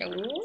uh.